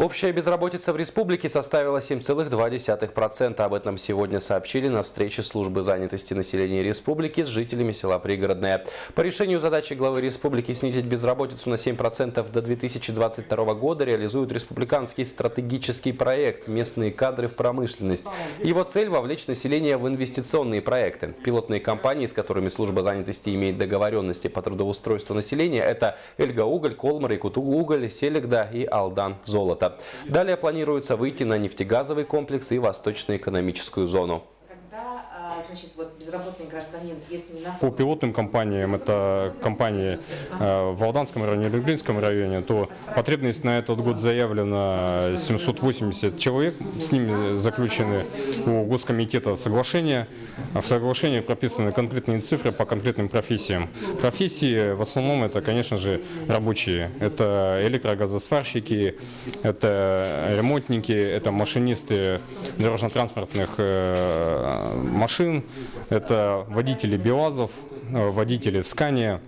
Общая безработица в республике составила 7,2%. Об этом сегодня сообщили на встрече службы занятости населения республики с жителями села Пригородное. По решению задачи главы республики снизить безработицу на 7% до 2022 года реализует республиканский стратегический проект «Местные кадры в промышленность». Его цель – вовлечь население в инвестиционные проекты. Пилотные компании, с которыми служба занятости имеет договоренности по трудоустройству населения – это Эльга Уголь, Колмар, Якуту Уголь, Селегда и Алдан Золото. Далее планируется выйти на нефтегазовый комплекс и восточно-экономическую зону. Значит, вот безработный гражданин, если не По находится... пилотным компаниям, это компании э, в Алданском районе, Люблинском районе, то потребность на этот год заявлена 780 человек. С ними заключены у Госкомитета соглашения. В соглашении прописаны конкретные цифры по конкретным профессиям. Профессии в основном это, конечно же, рабочие. Это электрогазосварщики, это ремонтники, это машинисты дорожно-транспортных э, машин, это водители БелАЗов, э, водители Скания.